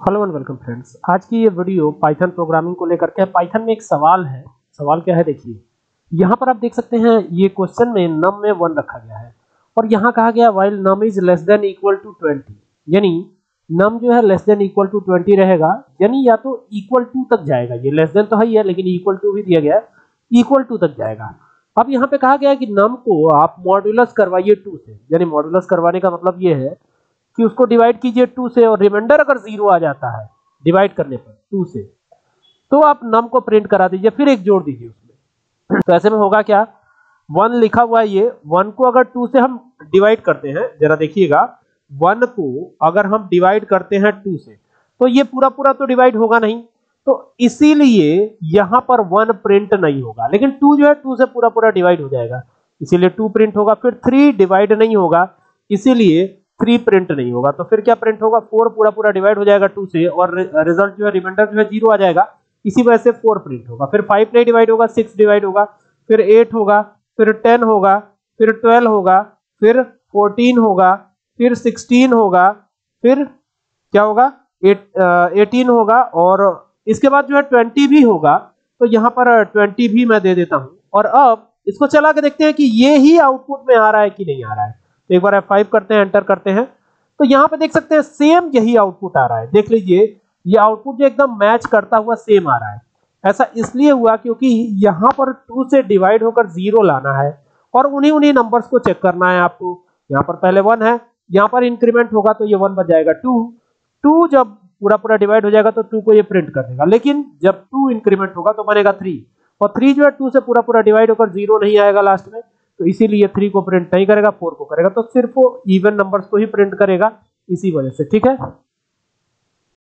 Hello and welcome friends आज की ये वीडियो पाइथन प्रोग्रामिंग को लेकर के पाइथन में एक सवाल है। सवाल क्या है देखिए। यहाँ पर आप देख सकते हैं, ये क्वेश्चन में नम में वन रखा गया है। और यहाँ कहा गया while num is less than equal to twenty यानी नम जो है less than equal to twenty रहेगा, यानी या तो इक्वल टू तक जाएगा। ये लेस देन तो है ही है, लेकिन इक्वल टू भी दिया गया है इक्वल टू तक जाएगा। अब यहाँ पे कहा गया है कि नम को आप मॉड्यूलस करवाइए टू से। यानी मॉड्यूलस करवाने का मतलब ये है कि उसको डिवाइड कीजिए टू से और रिमाइंडर अगर ज़ीरो आ जाता है डिवाइड करने पर टू से तो आप नम को प्रिंट करा दीजिए, फिर एक जोड़ दीजिए उसमें। तो ऐसे में होगा क्या? वन लिखा हुआ ये वन को अगर टू से हम डिवाइड करते हैं, जरा देखिएगा वन को अगर हम डिवाइड करते हैं टू से तो ये पूरा पूरा तो डिवाइड होगा नहीं। तो इसीलिए यहाँ पर वन प्रिंट नहीं होगा, लेकिन टू जो है टू से पूरा पूरा डिवाइड हो जाएगा। इसीलिए टू प्रिंट होगा, फिर थ्री डिवाइड नहीं होगा। इसीलिए थ्री प्रिंट नहीं होगा तो फिर क्या प्रिंट होगा? फोर पूरा पूरा डिवाइड हो जाएगा टू से, और रिज़ल्ट जो है रिमाइंडर जो है ज़ीरो आ जाएगा। इसी वजह से फोर प्रिंट होगा। फिर फाइव नहीं डिवाइड होगा सिक्स डिवाइड होगा, फिर एट होगा, फिर टेन होगा, फिर ट्वेल्व होगा, फिर फोर्टीन होगा, फिर सिक्सटीन होगा, फिर क्या होगा? एटीन होगा, और इसके बाद जो है ट्वेंटी भी होगा तो यहाँ पर ट्वेंटी भी मैं दे देता हूँ। और अब इसको चला के देखते हैं कि ये ही आउटपुट में आ रहा है कि नहीं आ रहा है। तो एक बार F5 करते हैं एंटर करते हैं। तो यहाँ पे देख सकते हैं सेम यही आउटपुट आ रहा है। देख लीजिए, ये आउटपुट जो एकदम मैच करता हुआ सेम आ रहा है। ऐसा इसलिए हुआ क्योंकि यहाँ पर टू से डिवाइड होकर ज़ीरो लाना है और उन्हीं उन्हीं नंबर्स को चेक करना है आपको। यहाँ पर पहले वन है, यहाँ पर इंक्रीमेंट होगा तो ये वन बन जाएगा टू टू जब पूरा पूरा डिवाइड हो जाएगा तो टू को ये प्रिंट कर देगा। लेकिन जब टू इंक्रीमेंट होगा तो बनेगा थ्री और थ्री जो है टू से पूरा पूरा डिवाइड होकर ज़ीरो नहीं आएगा लास्ट में। तो इसीलिए थ्री को प्रिंट नहीं करेगा फोर को करेगा। तो सिर्फ़ वो इवन नंबर्स को ही प्रिंट करेगा, इसी वजह से, ठीक है?